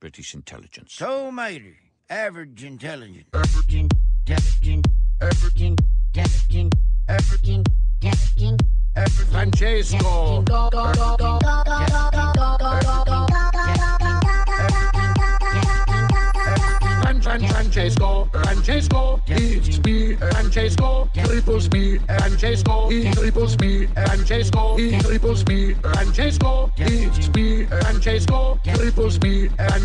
British intelligence. So mighty. Average intelligence. Average intelligence. Average intelligence. Average intelligence. Average Francesco. Francesco, Francesco, each speed, Francesco, triple speed, Francesco, e triple speed, Francesco, e triple speed, Francesco, It's me, Francesco,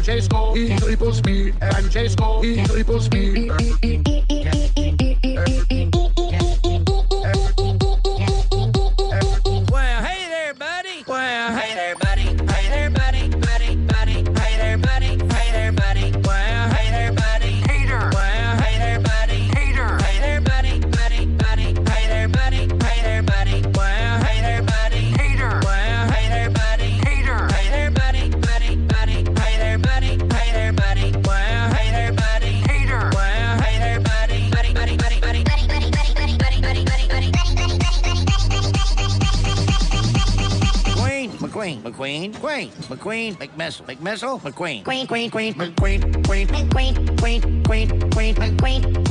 I'm J Skull, he triples me, I'm J Skull, he triples me. McQueen, Queen, McQueen, McMissile, McMissile, McQueen, Queen, Queen, Queen, McQueen, Queen, Queen, Queen, Queen, Queen, McQueen.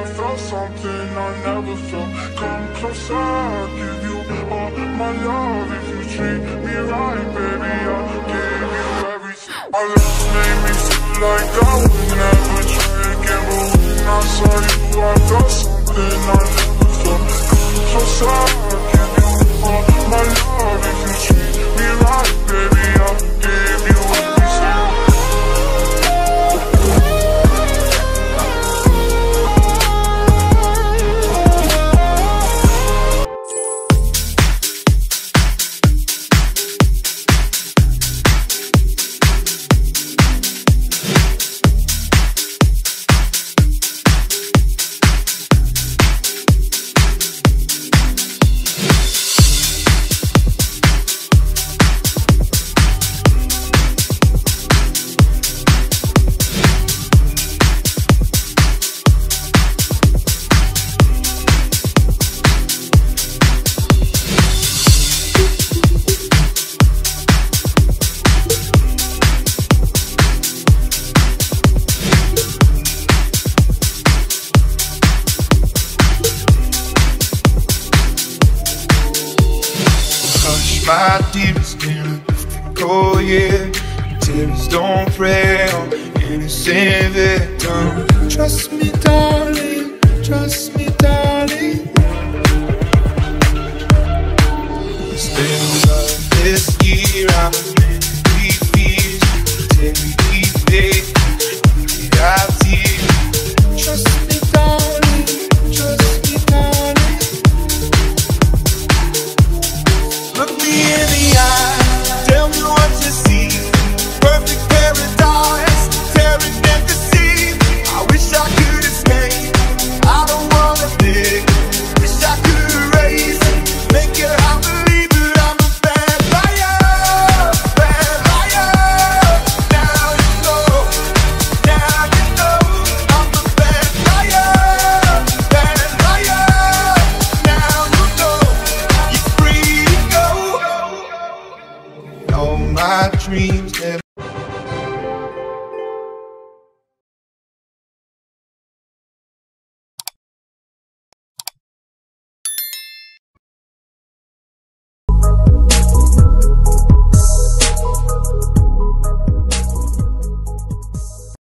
I felt something I never felt Come closer, I'll give you all my love. If you treat me right, baby, I'll give you everything. I love made me feel like I would never try again But when I saw you, I felt something. I my tears, can go yeah. Tears don't pray on innocent victim. Trust me, darling. Trust me, darling. Still love this year. I'm